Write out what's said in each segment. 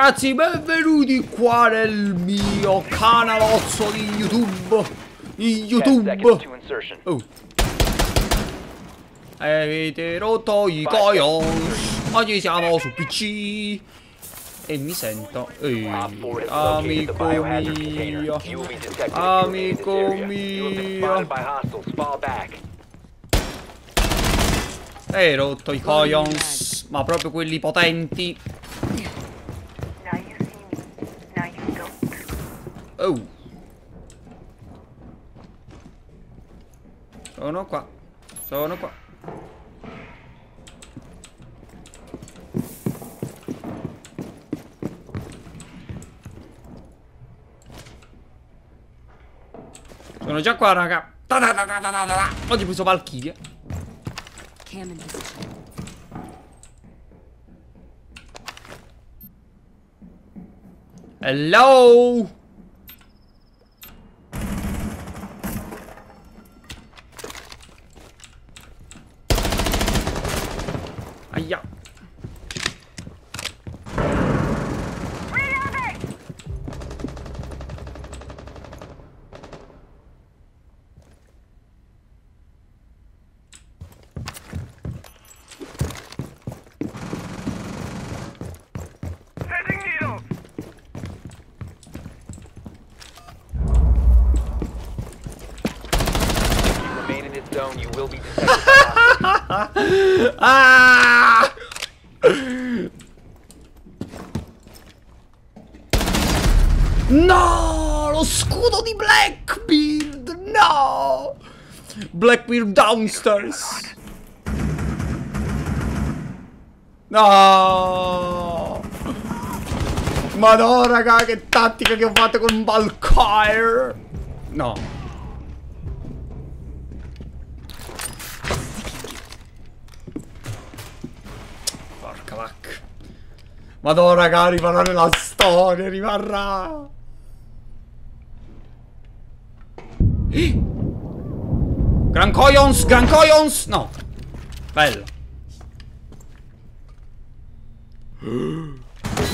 ragazzi, benvenuti qua nel mio canalozzo di YouTube. Di YouTube. Oh. Avete rotto i coglions. Oggi siamo su PC. E mi sento. Ehi, amico mio. Amico mio. Hai rotto i coglions. Ma proprio quelli potenti. Oh. Sono qua. Sono qua. Sono già qua, raga. Da da da Oggi ho preso Valkyria. Hello? Aia. ah! No! Lo scudo di Blackbeard! No! Blackbeard downstairs! No! Ma no, raga, che tattica che ho fatto con Valkyrie! No. Madonna, raga, rimarrà nella storia, rimarrà. Gran Coyons, Gran Coyons! No. Bello. Mi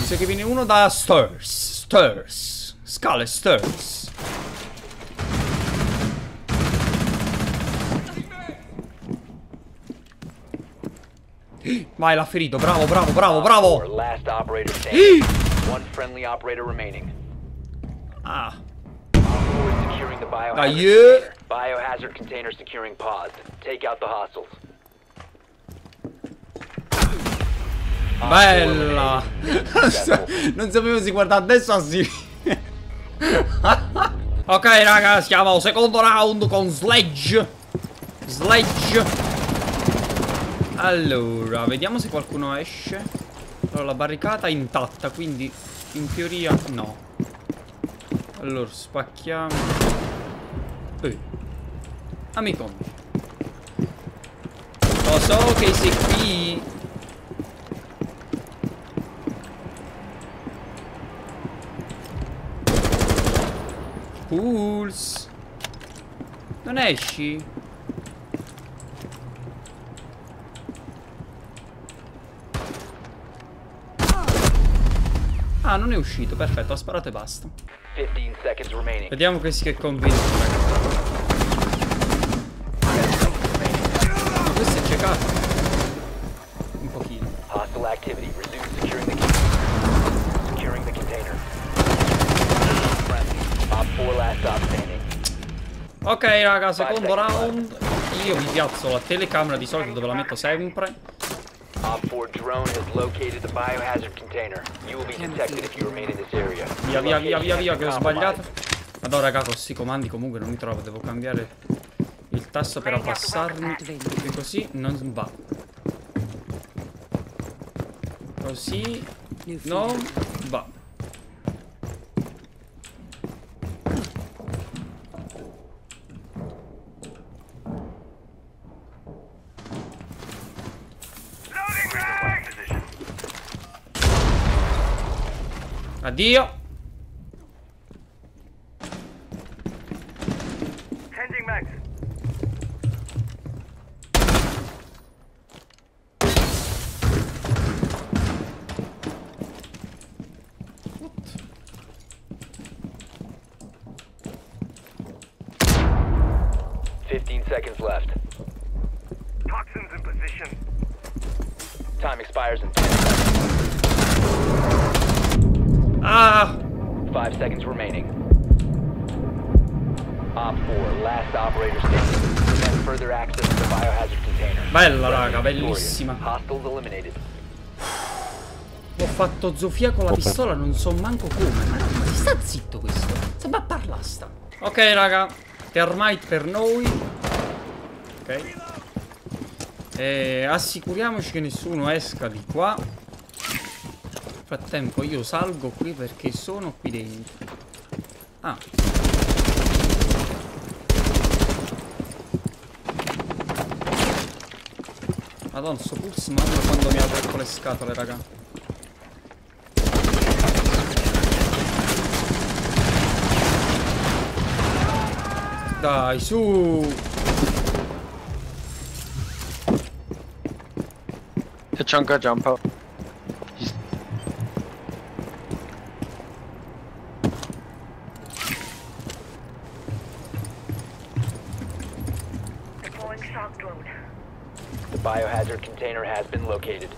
sa che viene uno da Sturs. Sturs. Scale Sturs. Vai, l'ha ferito. Bravo, bravo, bravo, bravo. Ah. Dai, yeah. Biohazard container securing paused. Take out the hostiles. Bella! non sapevo se guarda a destra o a sinistra. ok, raga, siamo al secondo round con Sledge. Sledge. Allora, vediamo se qualcuno esce. Allora, la barricata è intatta, quindi in teoria no. Allora, spacchiamo. Ehi. Amico Lo so che sei qui. Pulse. Non esci? Ah, non è uscito, perfetto, ha sparato e basta. Vediamo questi che convinto, questo è ciecato. Un pochino. Ok raga, secondo round. Io mi piazzo la telecamera di solito dove la metto sempre Via, via, via, via, via, che ho sbagliato. Madonna, raga, con questi comandi comunque non mi trovo. Devo cambiare il tasto per abbassarmi. Perché così non va. Così non va. Addio. seconds left. Toxins in position. Time expires in 10 seconds. Ah! 5 seconds remaining. Op 4, last operator standing. Prevent further access to the biohazard container. Bella raga, bellissima. Hostiles eliminated. Ho fatto zofia con la pistola, non so manco come. Ma, ma sta zitto questo. Sembra parlasta. Ok, raga. Termite per noi. Ok. E assicuriamoci che nessuno esca di qua. Frattempo io salgo qui perché sono qui dentro. Ah. Madonna, sto pulse mamma quando mi ha aperto le scatole, raga. Dai, su! Tachanka jump up. He's... container has been located.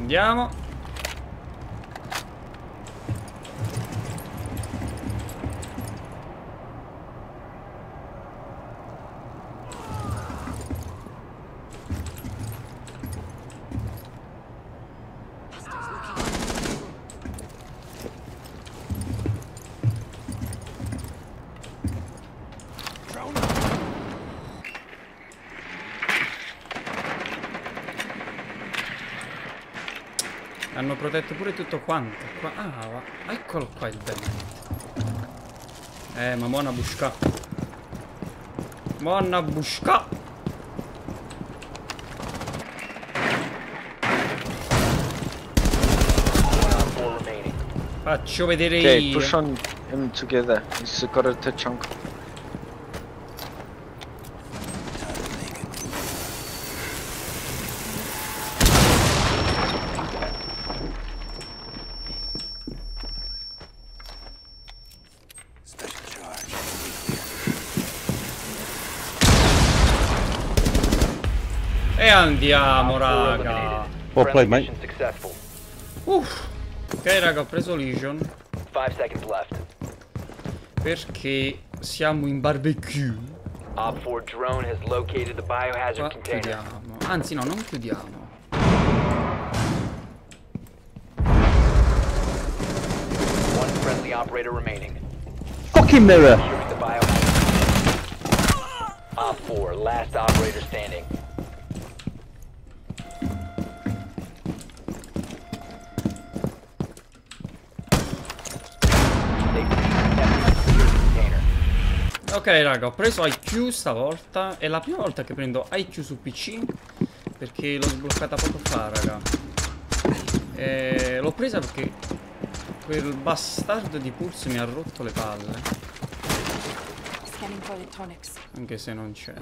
Andiamo. Hanno protetto pure tutto quanto. Qua. Ah, eccolo qua il bello. Eh, ma buona busca. Buona busca. Faccio vedere okay, io. push on him together. He's got a chunk. E andiamo, raga. Well played, mate. Uff. Ok, raga, ho preso Legion. Perché siamo in barbecue. Op 4 drone has located the biohazard Qua container. chiudiamo. Anzi, no, non chiudiamo. One friendly operator remaining. Fucking mirror! Op 4, last operator standing. Ok raga, ho preso IQ stavolta. È la prima volta che prendo IQ su PC Perché l'ho sbloccata poco fa raga. L'ho presa perché Quel bastardo di Pulse mi ha rotto le palle. Anche se non c'è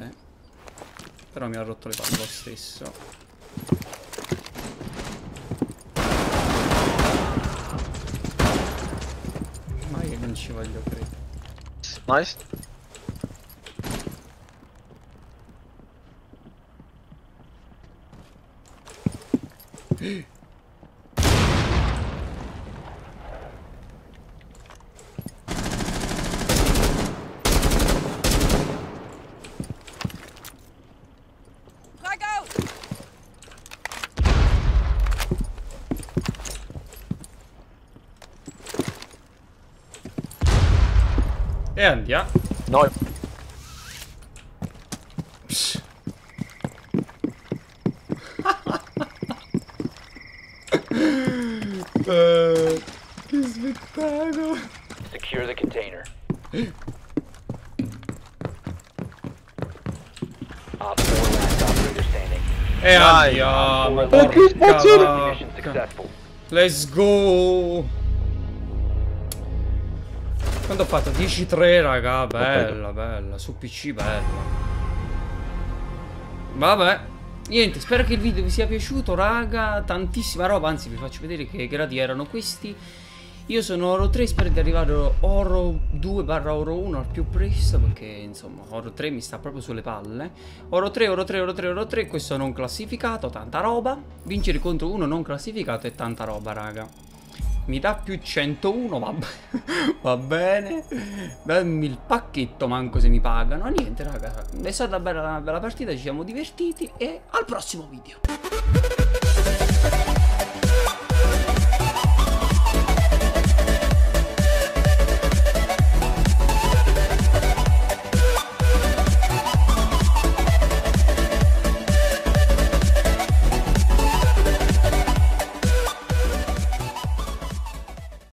Però mi ha rotto le palle lo stesso. Ma io non ci voglio credere. Nice. E yeah. No. uh, che spettacolo. Secure the container. Op 4 last operator standing. E andiamo. porca Mission vacca. successful. Let's go. Quando ho fatto 10-3 raga, bella, bella, su PC bella. Vabbè, Niente, spero che il video vi sia piaciuto, raga. Tantissima roba, anzi vi faccio vedere che gradi erano questi. Io sono oro 3, spero di arrivare oro 2 barra oro 1 al più presto perché insomma oro 3 mi sta proprio sulle palle. Oro 3, oro 3, oro 3, oro 3, questo non classificato, tanta roba. Vincere contro uno non classificato è tanta roba, raga. Mi dà più 101, va, va bene. Dammi il pacchetto, manco se mi pagano. Niente, raga, è stata bella, una bella partita, ci siamo divertiti e al prossimo video.